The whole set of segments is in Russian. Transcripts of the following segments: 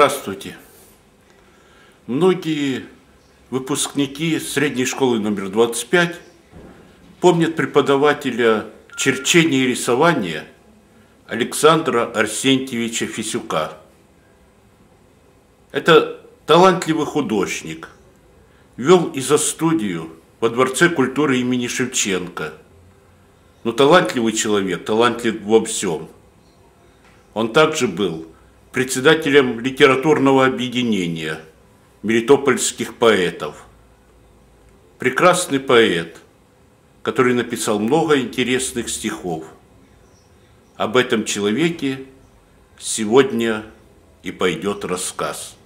Здравствуйте. Многие выпускники средней школы номер 25 помнят преподавателя черчения и рисования Александра Арсентьевича Фисюка. Это талантливый художник. Вел изо-студию во Дворце культуры имени Шевченко. Но талантливый человек, талантлив во всем. Он также был председателем литературного объединения мелитопольских поэтов. Прекрасный поэт, который написал много интересных стихов. Об этом человеке сегодня и пойдет рассказ.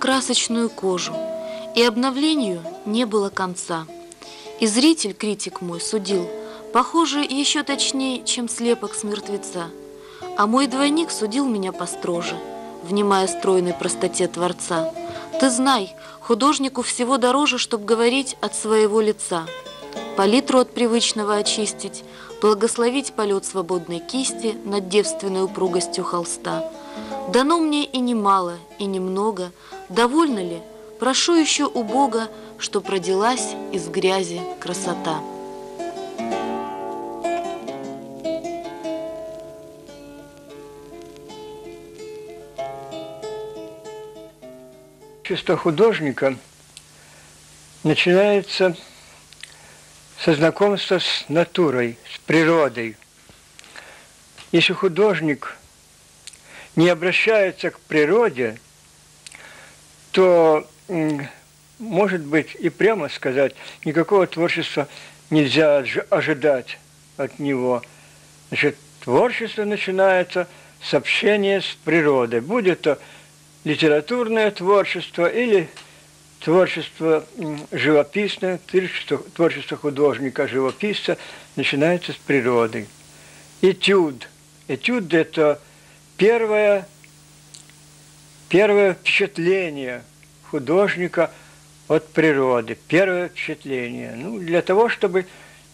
Красочную кожу, и обновлению не было конца. И зритель, критик мой, судил, похоже, еще точнее, чем слепок с мертвеца. А мой двойник судил меня построже, внимая стройной простоте Творца. Ты знай, художнику всего дороже, чтоб говорить от своего лица. Палитру от привычного очистить, благословить полет свободной кисти над девственной упругостью холста – Дано мне и немало, и немного, довольно ли? Прошу еще у Бога, что родилась из грязи красота. Чувство художника начинается со знакомства с натурой, с природой. Если художник – не обращается к природе, то, может быть, и прямо сказать, никакого творчества нельзя ожидать от него. Значит, творчество начинается с общения с природой. Будет то литературное творчество или творчество живописное, творчество, творчество художника, живописца начинается с природы. Этюд. Этюд – это первое, первое впечатление художника от природы, первое впечатление. Ну, для того, чтобы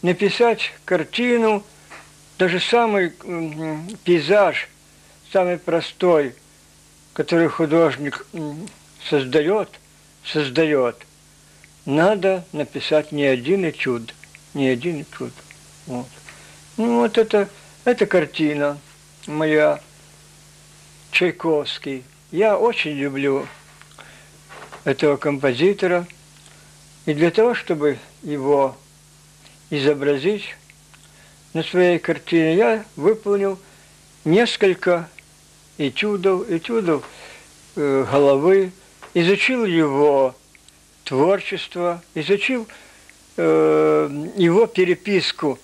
написать картину, даже самый пейзаж, самый простой, который художник создает, создает, надо написать не один этюд, не один этюд. Вот. Ну вот это, эта картина моя Чайковский. Я очень люблю этого композитора. И для того, чтобы его изобразить на своей картине, я выполнил несколько этюдов, этюдов э, головы, изучил его творчество, изучил э, его переписку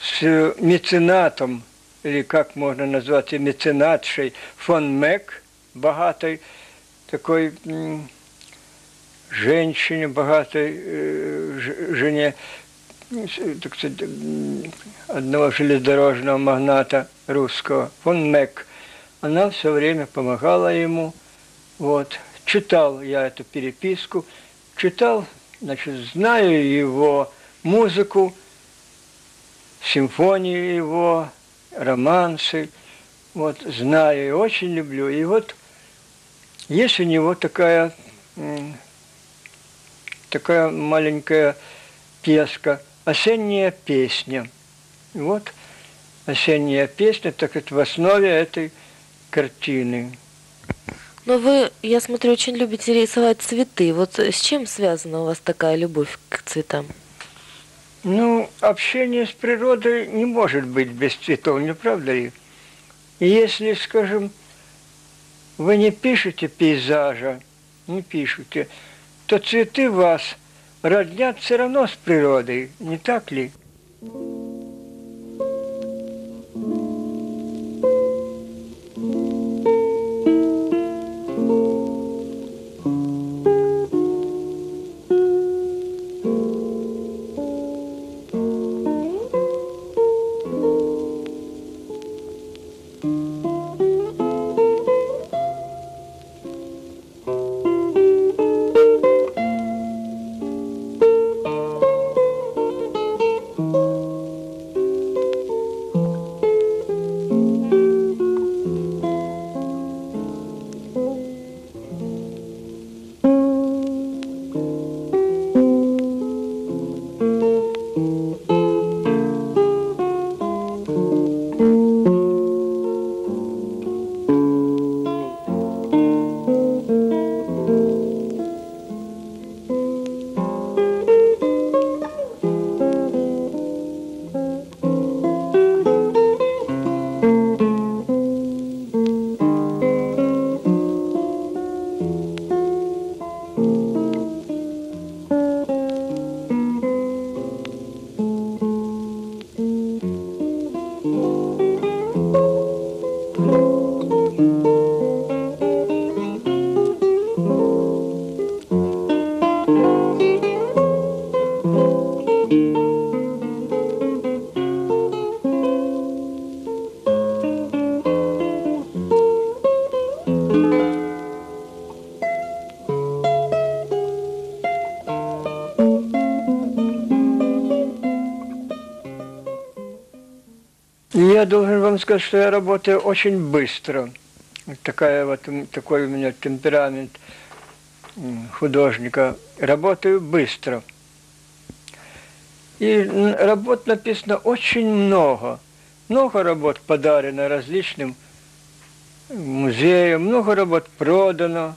с меценатом или как можно назвать, меценатшей фон Мек, богатой такой женщине, богатой э, жене, так сказать, одного железнодорожного магната русского, фон Мек. Она все время помогала ему. Вот. Читал я эту переписку, читал, значит, знаю его музыку, симфонии его, романсы, вот, знаю и очень люблю. И вот есть у него такая, такая маленькая песка «Осенняя песня». вот «Осенняя песня», так это в основе этой картины. Но вы, я смотрю, очень любите рисовать цветы. Вот с чем связана у вас такая любовь к цветам? Ну, общение с природой не может быть без цветов, не правда ли? Если, скажем, вы не пишете пейзажа, не пишете, то цветы вас роднят все равно с природой, не так ли? Я должен вам сказать, что я работаю очень быстро. Такая вот, такой у меня темперамент художника. Работаю быстро. И работ написано очень много. Много работ подарено различным музеям, много работ продано.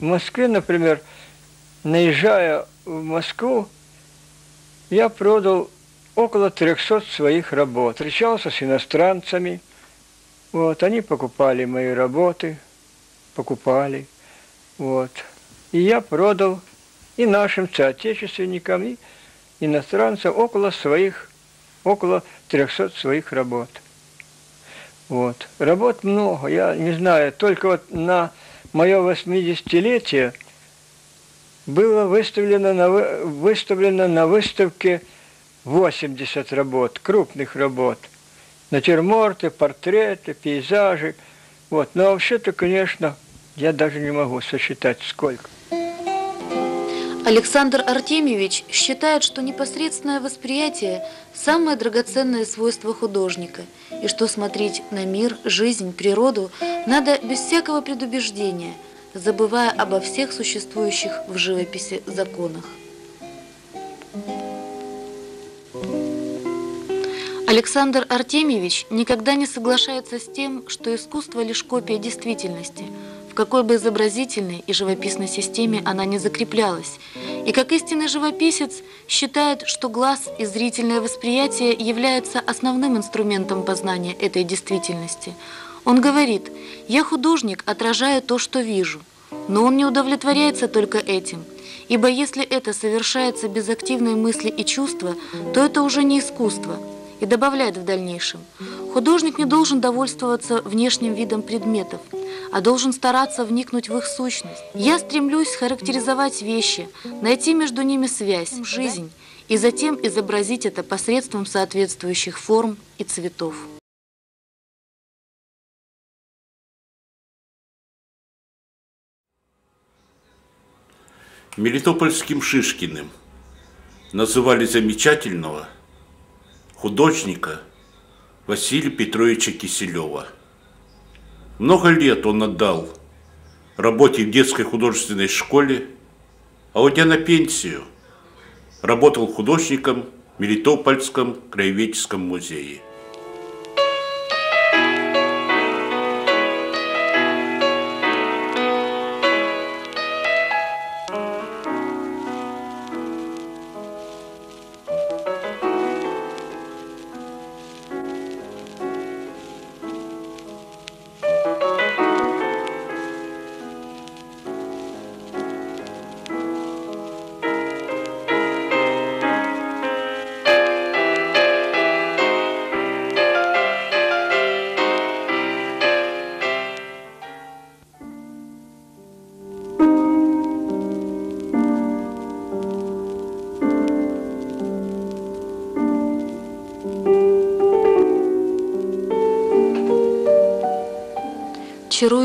В Москве, например, наезжая в Москву, я продал около 300 своих работ. Встречался с иностранцами. Вот, они покупали мои работы, покупали. Вот. И я продал и нашим соотечественникам, и иностранцам около своих, около 300 своих работ. Вот. Работ много, я не знаю, только вот на мое 80-летие было выставлено на, выставлено на выставке 80 работ, крупных работ. Натюрморты, портреты, пейзажи. Вот. Но вообще-то, конечно, я даже не могу сосчитать сколько. Александр Артемьевич считает, что непосредственное восприятие – самое драгоценное свойство художника, и что смотреть на мир, жизнь, природу надо без всякого предубеждения, забывая обо всех существующих в живописи законах. Александр Артемьевич никогда не соглашается с тем, что искусство лишь копия действительности, в какой бы изобразительной и живописной системе она не закреплялась, и как истинный живописец считает, что глаз и зрительное восприятие являются основным инструментом познания этой действительности. Он говорит, «Я художник, отражаю то, что вижу». Но он не удовлетворяется только этим, ибо если это совершается без активной мысли и чувства, то это уже не искусство – и добавляет в дальнейшем, художник не должен довольствоваться внешним видом предметов, а должен стараться вникнуть в их сущность. Я стремлюсь характеризовать вещи, найти между ними связь, жизнь, и затем изобразить это посредством соответствующих форм и цветов. Мелитопольским Шишкиным называли замечательного – художника Василия Петровича Киселева. Много лет он отдал работе в детской художественной школе, а уйдя на пенсию, работал художником в Мелитопольском краеведческом музее.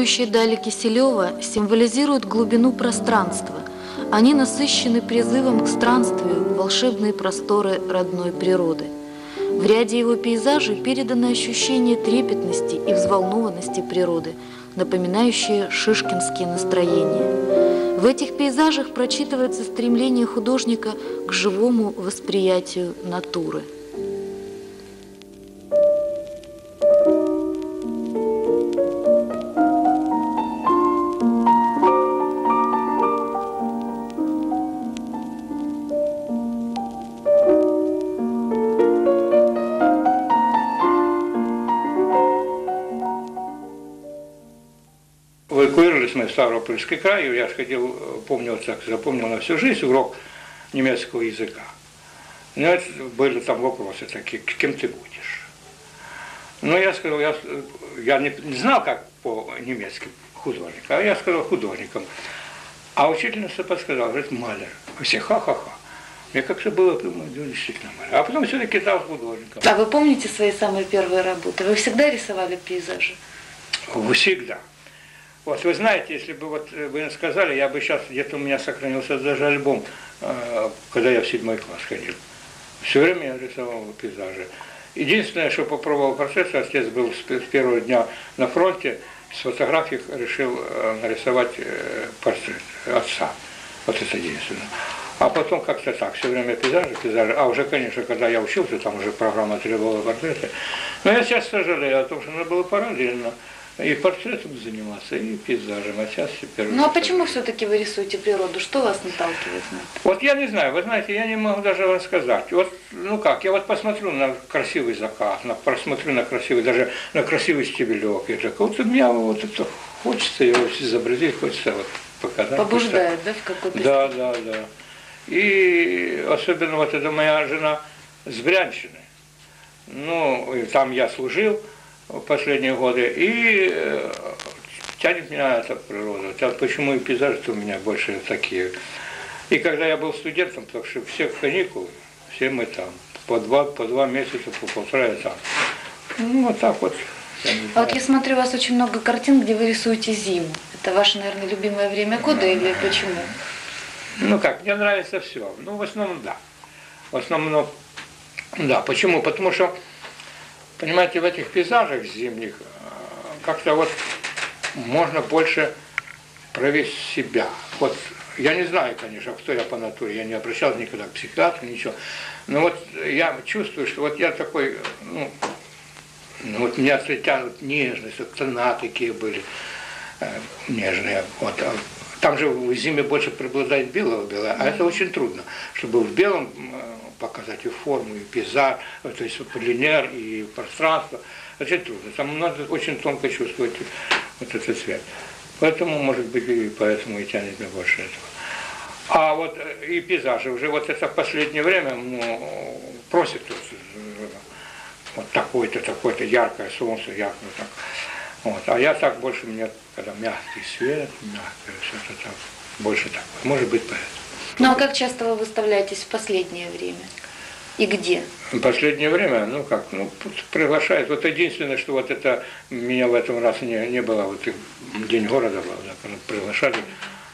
Чарующие дали Киселева символизируют глубину пространства. Они насыщены призывом к странствию в волшебные просторы родной природы. В ряде его пейзажей передано ощущение трепетности и взволнованности природы, напоминающие шишкинские настроения. В этих пейзажах прочитывается стремление художника к живому восприятию натуры. Ставропольский край, я ходил, помню, так запомнил на всю жизнь урок немецкого языка. Ну, это были там вопросы такие, кем ты будешь? Ну, я сказал, я, я не, не знал, как по-немецки художник, а я сказал художником. А учительница подсказала, говорит, малер. Все ха-ха-ха. Мне как-то было ну, действительно нормально. А потом все-таки стал художником. А вы помните свои самые первые работы? Вы всегда рисовали пейзажи? Всегда. Вот вы знаете, если бы вот вы сказали, я бы сейчас где-то у меня сохранился даже альбом, э, когда я в седьмой класс ходил. Все время я рисовал пейзажи. Единственное, что попробовал процесс, отец был с первого дня на фронте, с фотографий решил э, нарисовать э, портрет отца. Вот это единственное. А потом как-то так, все время пейзажи, пейзажи. А уже, конечно, когда я учился, там уже программа требовала портреты. Но я сейчас сожалею о том, что надо было параллельно и портретом заниматься, и пейзажем. А сейчас теперь... Ну а почему все-таки вы рисуете природу? Что вас наталкивает на это? Вот я не знаю, вы знаете, я не могу даже вам сказать. Вот, ну как, я вот посмотрю на красивый закат, на, просмотрю на красивый, даже на красивый стебелек. И так, вот у меня вот это хочется его изобразить, хочется вот показать. Побуждает, да, в какой-то Да, да, да. И особенно вот эта моя жена с Брянщины. Ну, и там я служил, в последние годы. И э, тянет меня эта природа. Почему и пейзажи у меня больше такие. И когда я был студентом, так что все каникулы, все мы там. По два, по два месяца, по полтора там. Ну, вот так вот. А вот я смотрю, у вас очень много картин, где вы рисуете зиму. Это ваше, наверное, любимое время года да. или почему? Ну как, мне нравится все. Ну, в основном, да. В основном, да. Почему? Потому что понимаете, в этих пейзажах зимних э, как-то вот можно больше проявить себя. Вот я не знаю, конечно, кто я по натуре, я не обращался никогда к психиатру, ничего. Но вот я чувствую, что вот я такой, ну, ну вот меня тянут нежность, вот тона такие были э, нежные. Вот. А там же в зиме больше преобладает белого белое, а это очень трудно, чтобы в белом э, показать и форму, и пейзаж, то есть линейр, и пространство. Очень трудно. Там надо очень тонко чувствовать вот этот цвет. Поэтому, может быть, и поэтому и тянет меня больше этого. А вот э, и пейзажи уже вот это в последнее время ну, просят тут, э, вот такое-то, такое-то яркое солнце, яркое так. Вот. А я так больше мне, когда мягкий свет, мягкое, это так, больше так. Может быть, поэтому. Ну а как часто вы выставляетесь в последнее время? И где? В последнее время, ну как, ну приглашают. Вот единственное, что вот это меня в этом раз не, не было, вот день города был, да, приглашали,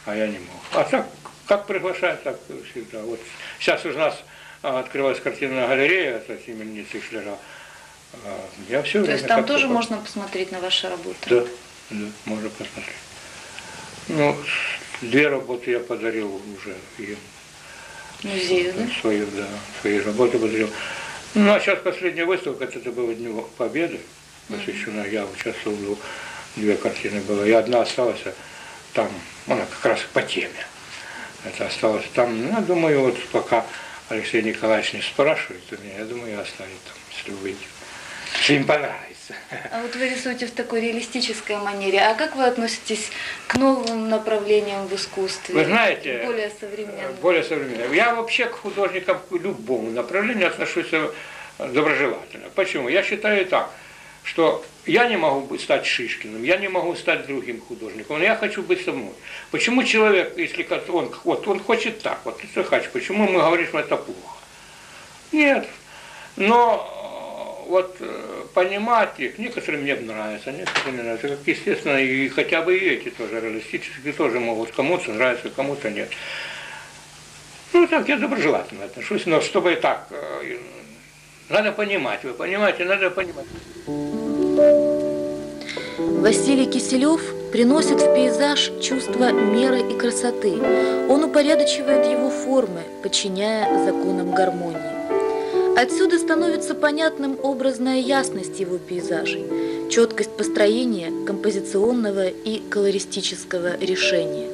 а я не мог. А так, как приглашают, так всегда. Вот сейчас у нас а, открылась картинная галерея, это имени Шлера. А, я все То есть там тоже можно посмотреть на ваши работы? Да, да, можно посмотреть. Ну, Две работы я подарил уже им. Музею, да? Свою, да, свои работы подарил. Ну, а сейчас последняя выставка, это было Дню Победы, посвящена, я участвовал, в две картины было, и одна осталась там, она как раз по теме. Это осталось там, ну, я думаю, вот пока Алексей Николаевич не спрашивает у меня, я думаю, я оставлю там, если выйдет. Если им понравится нравится. А вот вы рисуете в такой реалистической манере. А как вы относитесь к новым направлениям в искусстве? Вы знаете, более современным. Более современным. Я вообще к художникам, к любому направлению отношусь э, доброжелательно. Почему? Я считаю так, что я не могу стать Шишкиным, я не могу стать другим художником, но я хочу быть собой. Почему человек, если он, вот, он хочет так, вот хочешь, почему мы говорим, что это плохо? Нет. Но вот э, понимать их, некоторые мне нравятся, некоторые не нравятся. Как естественно, и хотя бы и эти тоже реалистические тоже могут кому-то нравиться, кому-то нет. Ну так, я доброжелательно отношусь, но чтобы так, э, надо понимать, вы понимаете, надо понимать. Василий Киселев приносит в пейзаж чувство меры и красоты. Он упорядочивает его формы, подчиняя законам гармонии. Отсюда становится понятным образная ясность его пейзажей, четкость построения композиционного и колористического решения.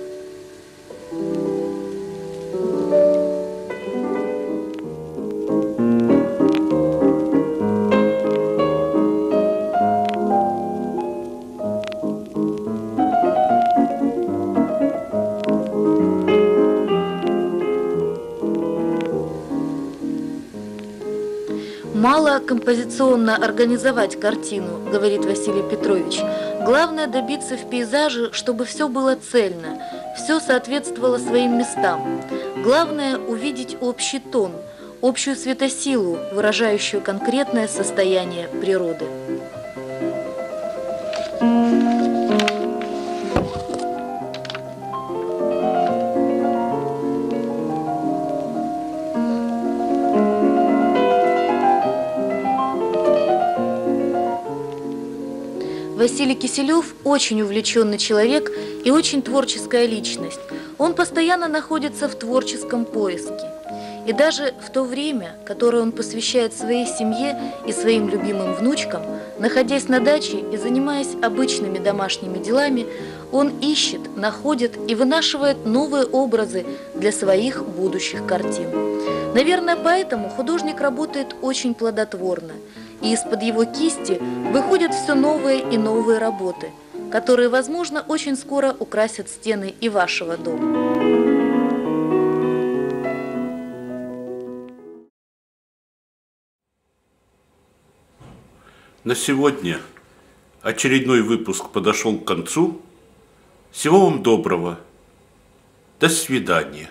Мало композиционно организовать картину, говорит Василий Петрович. Главное добиться в пейзаже, чтобы все было цельно, все соответствовало своим местам. Главное – увидеть общий тон, общую светосилу, выражающую конкретное состояние природы. Василий Киселев очень увлеченный человек и очень творческая личность. Он постоянно находится в творческом поиске. И даже в то время, которое он посвящает своей семье и своим любимым внучкам, находясь на даче и занимаясь обычными домашними делами, он ищет, находит и вынашивает новые образы для своих будущих картин. Наверное, поэтому художник работает очень плодотворно – и из-под его кисти выходят все новые и новые работы, которые, возможно, очень скоро украсят стены и вашего дома. На сегодня очередной выпуск подошел к концу. Всего вам доброго. До свидания.